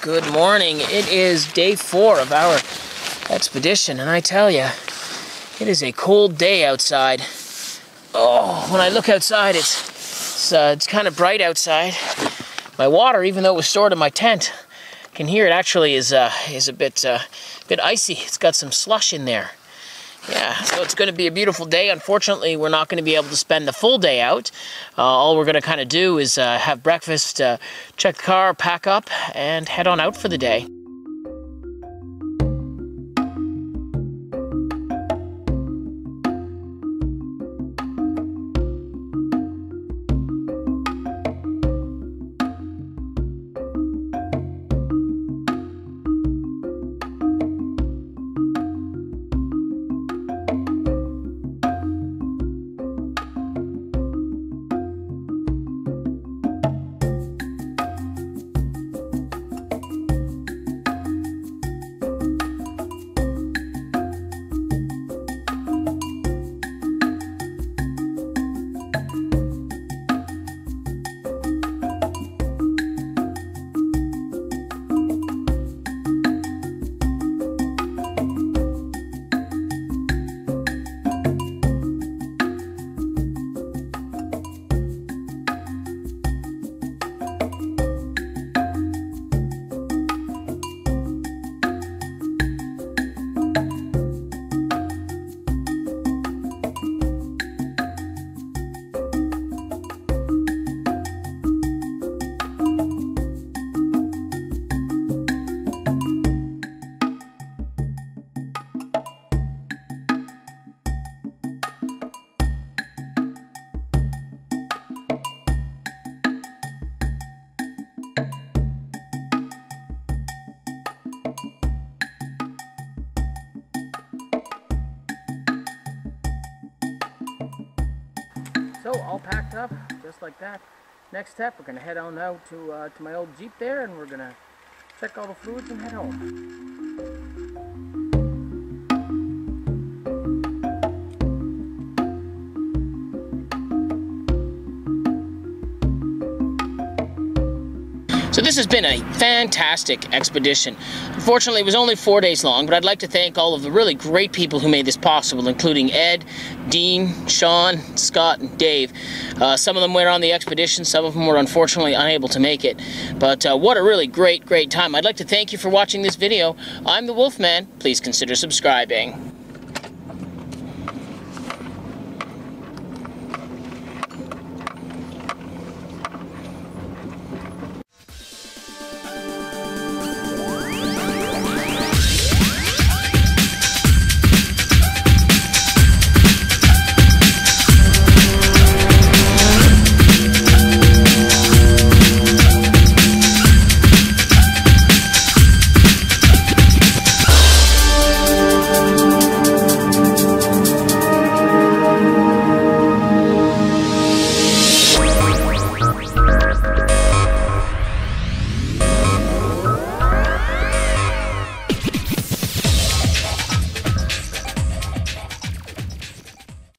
Good morning. It is day four of our expedition, and I tell you, it is a cold day outside. Oh, when I look outside, it's it's, uh, it's kind of bright outside. My water, even though it was stored in my tent, I can hear it actually is uh, is a bit uh, a bit icy. It's got some slush in there. Yeah, so it's going to be a beautiful day. Unfortunately, we're not going to be able to spend the full day out. Uh, all we're going to kind of do is uh, have breakfast, uh, check the car, pack up, and head on out for the day. So all packed up, just like that. Next step, we're gonna head on out to uh, to my old Jeep there, and we're gonna check all the fluids and head home. So this has been a fantastic expedition. Unfortunately, it was only four days long, but I'd like to thank all of the really great people who made this possible, including Ed, Dean, Sean, Scott, and Dave. Uh, some of them went on the expedition, some of them were unfortunately unable to make it. But uh, what a really great, great time. I'd like to thank you for watching this video. I'm the Wolfmaan. Please consider subscribing.